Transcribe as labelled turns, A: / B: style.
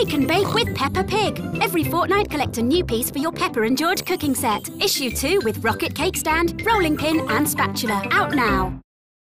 A: Make and bake with Peppa Pig. Every fortnight, collect a new piece for your Peppa and George cooking set. Issue 2 with rocket cake stand, rolling pin and spatula. Out now.